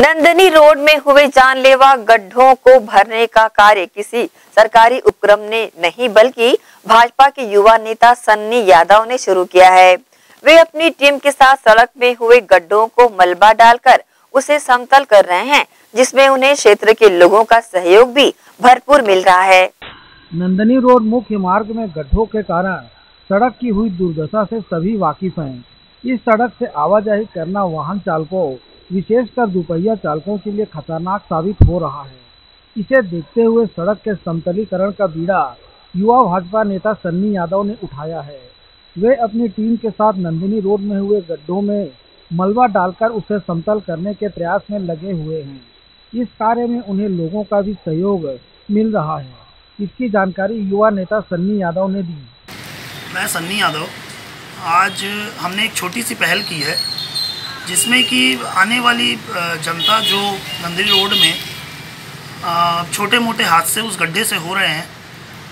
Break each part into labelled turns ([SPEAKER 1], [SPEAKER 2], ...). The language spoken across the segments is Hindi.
[SPEAKER 1] नंदनी रोड में हुए जानलेवा गड्ढों को भरने का कार्य किसी सरकारी उपक्रम ने नहीं, बल्कि भाजपा के युवा नेता सन्नी यादव ने शुरू किया है। वे अपनी टीम के साथ सड़क में हुए गड्ढों को मलबा डालकर उसे समतल कर रहे हैं, जिसमें उन्हें क्षेत्र के लोगों का सहयोग भी भरपूर मिल रहा है।
[SPEAKER 2] नंदनी रोड मुख्य मार्ग में गड्ढों के कारण सड़क की हुई दुर्दशा से सभी वाकिफ हैं। इस सड़क से आवाजाही करना वाहन चालकों विशेषकर दोपहिया चालकों के लिए खतरनाक साबित हो रहा है। इसे देखते हुए सड़क के समतलीकरण का बीड़ा युवा भाजपा नेता सन्नी यादव ने उठाया है। वे अपनी टीम के साथ नंदिनी रोड में हुए गड्ढों में मलबा डालकर उसे समतल करने के प्रयास में लगे हुए हैं। इस कार्य में उन्हें लोगों का भी सहयोग मिल रहा है। इसकी जानकारी युवा नेता सन्नी यादव ने दी।
[SPEAKER 3] मैं सन्नी यादव। आज हमने एक छोटी सी पहल की है। जिसमें कि आने वाली जनता जो नंदरी रोड में छोटे मोटे हादसे उस गड्ढे से हो रहे हैं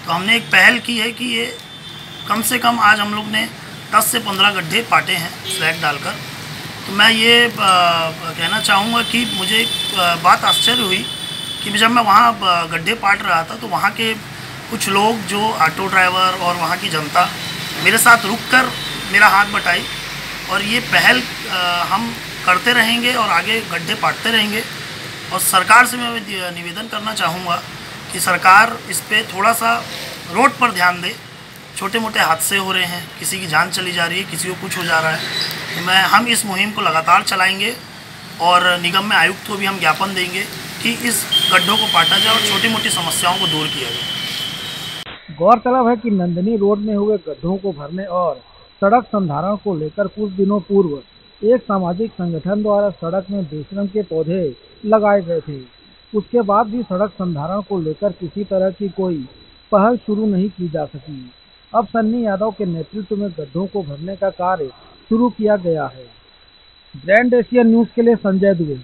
[SPEAKER 3] तो हमने एक पहल की है कि ये कम से कम आज हम लोग ने 10 से 15 गड्ढे पाटे हैं, स्लैग डालकर। तो मैं ये कहना चाहूँगा कि मुझे एक बात आश्चर्य हुई कि जब मैं वहाँ गड्ढे पाट रहा था तो वहाँ के कुछ लोग जो ऑटो ड्राइवर और वहाँ की जनता मेरे साथ रुक कर मेरा हाथ बटाई। और ये पहल हम करते रहेंगे और आगे गड्ढे पाटते रहेंगे। और सरकार से मैं निवेदन करना चाहूँगा कि सरकार इस पर थोड़ा सा रोड पर ध्यान दे। छोटे मोटे हादसे हो रहे हैं, किसी की जान चली जा रही है, किसी को कुछ हो जा रहा है। तो मैं, हम इस मुहिम को लगातार चलाएँगे और निगम में आयुक्त को भी हम ज्ञापन देंगे कि इस गड्ढों को पाटा जाए और छोटी मोटी समस्याओं को दूर किया जाए।
[SPEAKER 2] गौरतलब है कि नंदनी रोड में हुए गड्ढों को भरने और सड़क संधारण को लेकर कुछ दिनों पूर्व एक सामाजिक संगठन द्वारा सड़क में बेशरम के पौधे लगाए गए थे। उसके बाद भी सड़क संधारण को लेकर किसी तरह की कोई पहल शुरू नहीं की जा सकी। अब सन्नी यादव के नेतृत्व में गड्ढों को भरने का कार्य शुरू किया गया है। ग्रैंड एशिया न्यूज़ के लिए संजय दुबे।